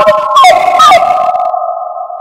out of